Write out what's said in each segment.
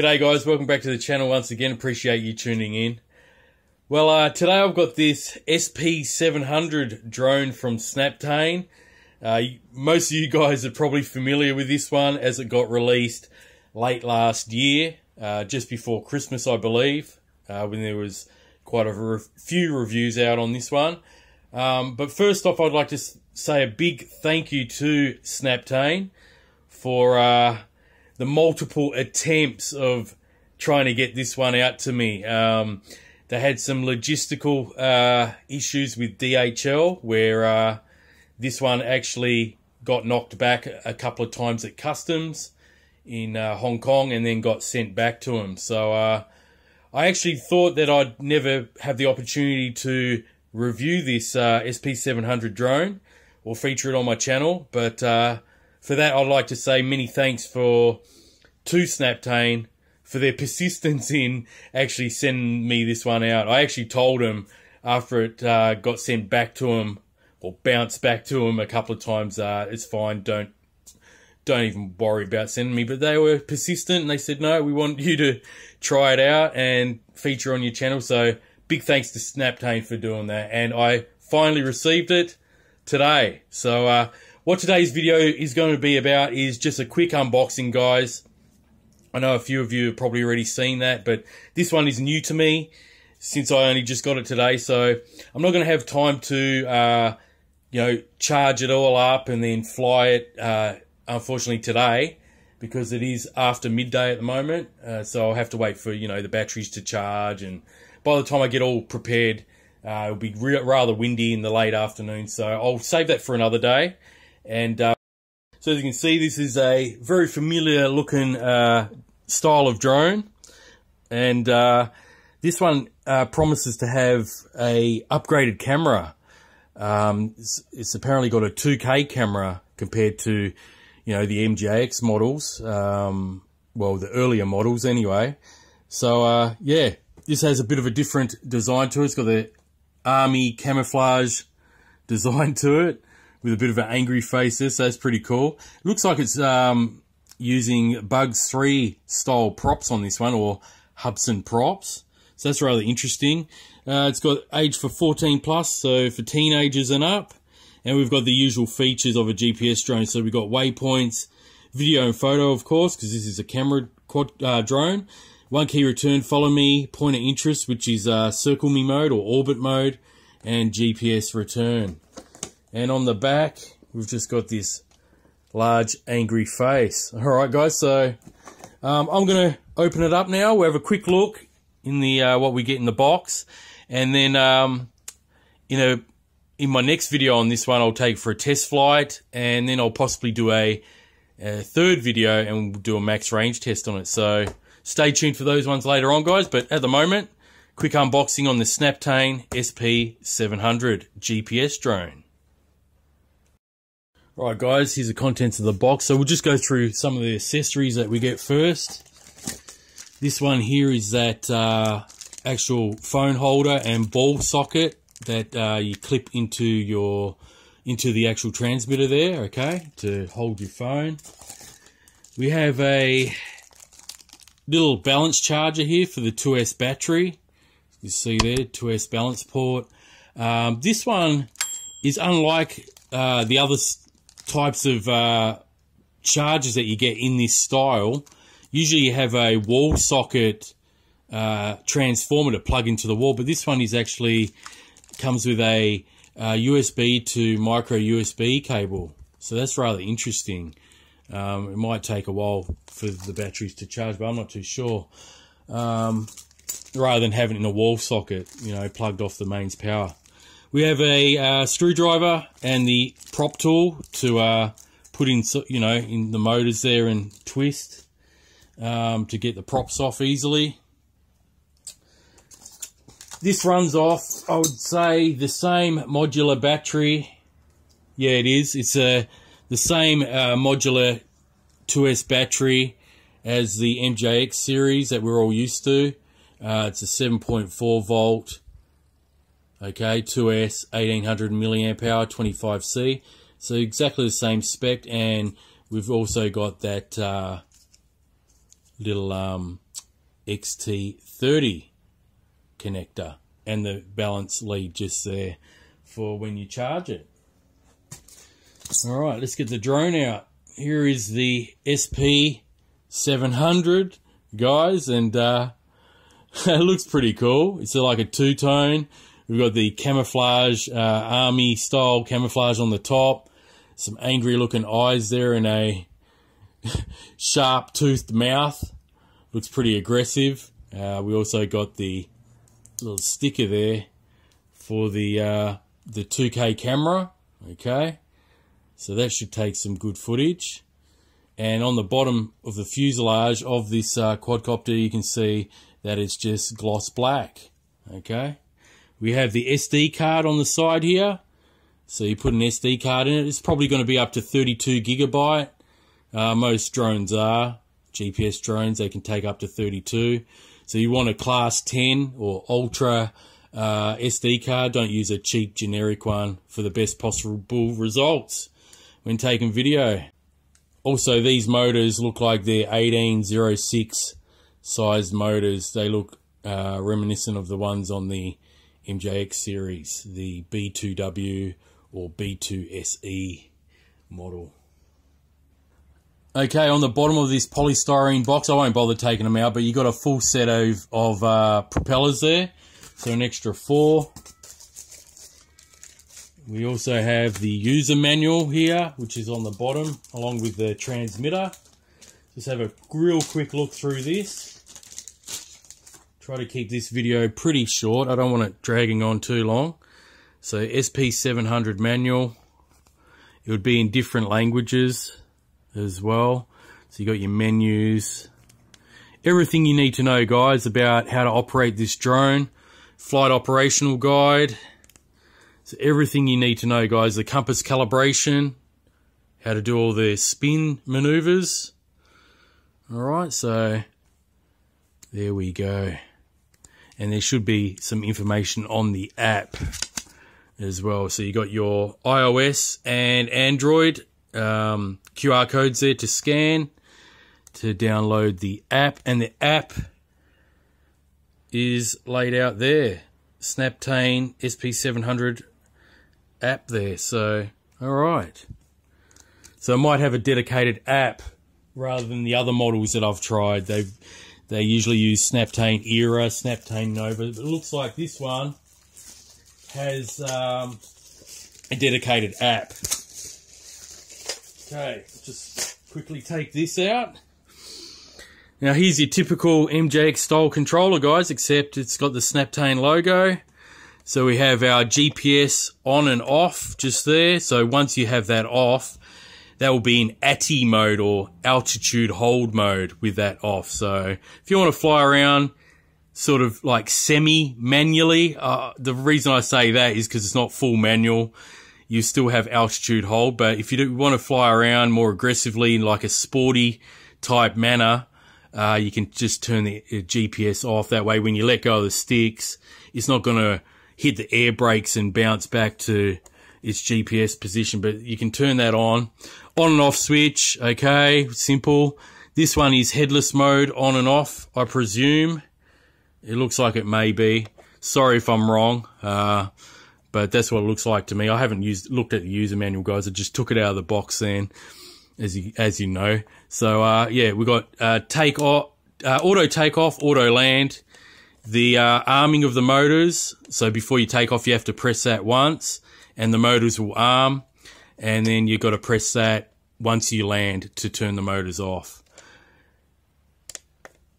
G'day guys, welcome back to the channel once again. Appreciate you tuning in. Well, uh, today I've got this SP700 drone from Snaptain. Uh, most of you guys are probably familiar with this one as it got released late last year, uh, just before Christmas, I believe, uh, when there was quite a re few reviews out on this one. Um, but first off, I'd like to say a big thank you to Snaptain for uh, the multiple attempts of trying to get this one out to me. Um, they had some logistical uh, issues with DHL where uh, this one actually got knocked back a couple of times at customs in uh, Hong Kong and then got sent back to them. So uh, I actually thought that I'd never have the opportunity to review this uh, SP700 drone or feature it on my channel, but uh, for that, I'd like to say many thanks for to Snaptain for their persistence in actually sending me this one out. I actually told them after it uh, got sent back to them or bounced back to them a couple of times, uh, it's fine. Don't don't even worry about sending me. But they were persistent and they said, no, we want you to try it out and feature on your channel. So big thanks to Snaptain for doing that. And I finally received it today. So uh, what today's video is going to be about is just a quick unboxing, guys. I know a few of you have probably already seen that, but this one is new to me since I only just got it today. So I'm not going to have time to, uh, you know, charge it all up and then fly it, uh, unfortunately, today because it is after midday at the moment. Uh, so I'll have to wait for, you know, the batteries to charge. And by the time I get all prepared, uh, it'll be rather windy in the late afternoon. So I'll save that for another day. And uh, so as you can see, this is a very familiar looking uh, style of drone. And uh, this one uh, promises to have a upgraded camera. Um, it's, it's, apparently got a 2K camera compared to, you know, the MJX models. Um, well, the earlier models anyway. So, uh, yeah, this has a bit of a different design to it. It's got the army camouflage design to it with a bit of an angry face there, so that's pretty cool. It looks like it's um, using Bugs 3 style props on this one, or Hubsan props. So that's rather interesting. Uh, it's got age for 14 plus, so for teenagers and up. And we've got the usual features of a GPS drone. So we've got waypoints, video and photo, of course, because this is a camera quad, uh, drone. One key return, follow me, point of interest, which is uh, circle me mode or orbit mode, and GPS return. And on the back, we've just got this large angry face. All right, guys, so um, I'm going to open it up now. We'll have a quick look in the uh, what we get in the box. And then, um, you know, in my next video on this one, I'll take for a test flight. And then I'll possibly do a, a third video and we'll do a max range test on it. So stay tuned for those ones later on, guys. But at the moment, quick unboxing on the Snaptain SP700 GPS drone. Right guys, here's the contents of the box. So we'll just go through some of the accessories that we get first. This one here is that uh, actual phone holder and ball socket that uh, you clip into your into the actual transmitter there, okay, to hold your phone. We have a little balance charger here for the 2S battery. You see there, 2S balance port. Um, this one is unlike uh, the other types of uh, chargers that you get in this style, usually you have a wall socket uh, transformer to plug into the wall, but this one is actually comes with a uh, USB to micro USB cable. So that's rather interesting. Um, it might take a while for the batteries to charge, but I'm not too sure. Um, rather than having it in a wall socket, you know, plugged off the mains power. We have a uh, screwdriver and the prop tool to uh, put in, you know, in the motors there and twist um, to get the props off easily. This runs off, I would say, the same modular battery. Yeah, it is. It's a, the same uh, modular 2S battery as the MJX series that we're all used to. Uh, it's a 7.4 volt Okay, 2S, 1800 milliamp hour, 25C. So exactly the same spec, and we've also got that uh, little um, XT30 connector and the balance lead just there for when you charge it. All right, let's get the drone out. Here is the SP700, guys, and uh, it looks pretty cool. It's like a two-tone. We've got the camouflage, uh, army style camouflage on the top. Some angry looking eyes there and a sharp toothed mouth. Looks pretty aggressive. Uh, we also got the little sticker there for the uh, the 2K camera. Okay, so that should take some good footage. And on the bottom of the fuselage of this uh, quadcopter, you can see that it's just gloss black. Okay. We have the SD card on the side here. So you put an SD card in it. It's probably going to be up to 32 gigabyte. Uh, most drones are. GPS drones, they can take up to 32. So you want a class 10 or ultra uh, SD card. Don't use a cheap generic one for the best possible results when taking video. Also, these motors look like they're 1806 sized motors. They look uh, reminiscent of the ones on the MJX series, the B2W or B2SE model. Okay, on the bottom of this polystyrene box, I won't bother taking them out, but you got a full set of, of uh, propellers there. So an extra four. We also have the user manual here, which is on the bottom, along with the transmitter. Just have a real quick look through this try to keep this video pretty short. I don't want it dragging on too long. So SP700 manual. It would be in different languages as well. So you got your menus. Everything you need to know, guys, about how to operate this drone. Flight operational guide. So everything you need to know, guys. The compass calibration. How to do all the spin maneuvers. Alright, so there we go and there should be some information on the app as well. So you got your iOS and Android um, QR codes there to scan to download the app, and the app is laid out there. Snaptain SP700 app there. So, all right. So I might have a dedicated app rather than the other models that I've tried. They've they usually use Snaptain Era, Snaptain Nova, but it looks like this one has um, a dedicated app. Okay, just quickly take this out. Now here's your typical MJX style controller, guys, except it's got the Snaptain logo. So we have our GPS on and off just there. So once you have that off, that will be in ATTI mode or altitude hold mode with that off. So if you want to fly around sort of like semi manually, uh, the reason I say that is because it's not full manual. You still have altitude hold, but if you do want to fly around more aggressively in like a sporty type manner, uh, you can just turn the uh, GPS off. That way, when you let go of the sticks, it's not going to hit the air brakes and bounce back to its GPS position, but you can turn that on on and off switch. Okay, simple. This one is headless mode on and off, I presume. It looks like it may be. Sorry if I'm wrong, uh, but that's what it looks like to me. I haven't used looked at the user manual, guys. I just took it out of the box then, as you as you know. So uh, yeah, we got uh, take off, uh, auto takeoff, auto land, the uh, arming of the motors. So before you take off, you have to press that once, and the motors will arm and then you've got to press that once you land to turn the motors off.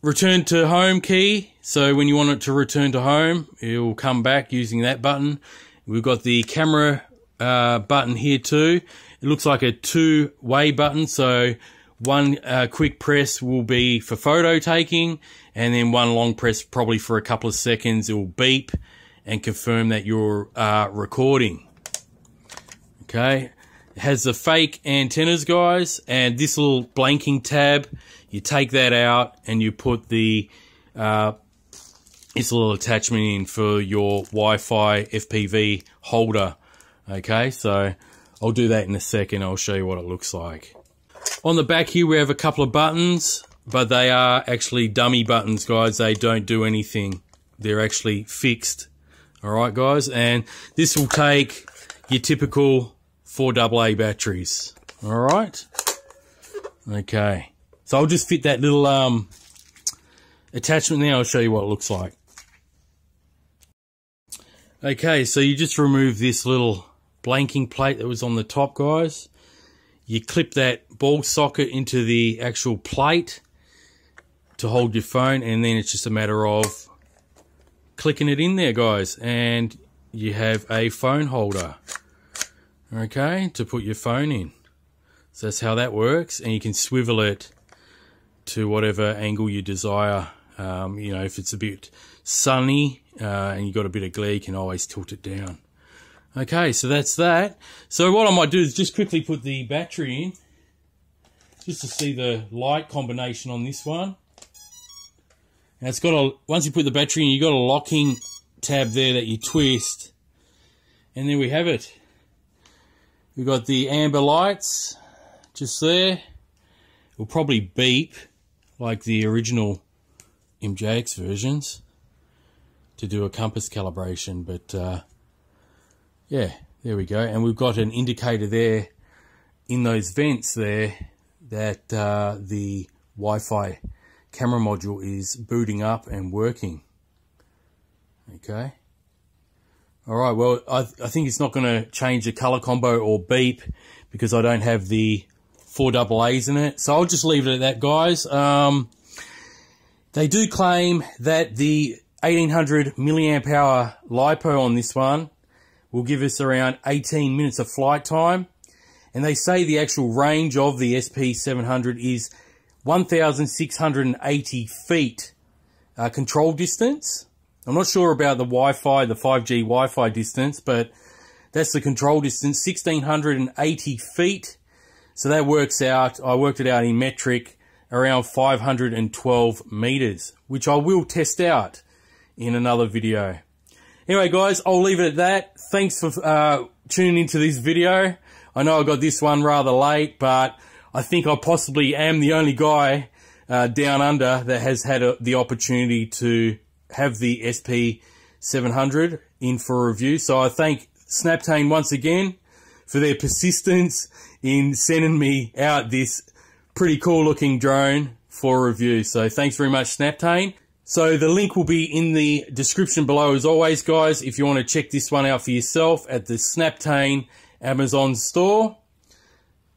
Return to home key. So when you want it to return to home, it will come back using that button. We've got the camera uh, button here too. It looks like a two-way button. So one uh, quick press will be for photo taking, and then one long press probably for a couple of seconds. It will beep and confirm that you're uh, recording. Okay It has the fake antennas, guys, and this little blanking tab. You take that out and you put the uh, this little attachment in for your Wi-Fi FPV holder. Okay, so I'll do that in a second. I'll show you what it looks like. On the back here, we have a couple of buttons but they are actually dummy buttons, guys. They don't do anything. They're actually fixed. All right, guys. And this will take your typical 4AA batteries. All right. Okay. So I'll just fit that little um, attachment there. I'll show you what it looks like. Okay, so you just remove this little blanking plate that was on the top, guys. You clip that ball socket into the actual plate to hold your phone, and then it's just a matter of clicking it in there, guys. And you have a phone holder, okay, to put your phone in. So that's how that works, and you can swivel it to whatever angle you desire. Um, you know, if it's a bit sunny uh, and you've got a bit of glare, you can always tilt it down. Okay, so that's that. So what I might do is just quickly put the battery in, just to see the light combination on this one. Now it's got a, once you put the battery in, you've got a locking tab there that you twist. And there we have it. We've got the amber lights just there. It will probably beep like the original MJX versions to do a compass calibration, but uh, yeah, there we go. And we've got an indicator there in those vents there that uh, the Wi-Fi camera module is booting up and working. Okay. All right, well, I, I think it's not going to change the color combo or beep because I don't have the four double A's in it. So I'll just leave it at that, guys. Um, they do claim that the 1800 milliamp hour LiPo on this one will give us around 18 minutes of flight time. And they say the actual range of the SP700 is 1,680 feet uh, control distance. I'm not sure about the Wi-Fi, the 5G Wi-Fi distance, but that's the control distance, 1,680 feet. So that works out, I worked it out in metric, around 512 meters, which I will test out in another video. Anyway, guys, I'll leave it at that. Thanks for uh, tuning into this video. I know I got this one rather late, but I think I possibly am the only guy uh, down under that has had a, the opportunity to have the SP700 in for review. So I thank Snaptain once again for their persistence in sending me out this pretty cool looking drone for review. So thanks very much, Snaptain. So the link will be in the description below as always, guys, if you want to check this one out for yourself at the Snaptain Amazon store.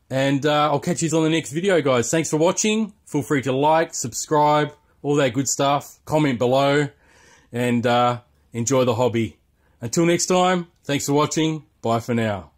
And uh, I'll catch you on the next video, guys. Thanks for watching. Feel free to like, subscribe, all that good stuff. Comment below and uh, enjoy the hobby. Until next time, thanks for watching. Bye for now.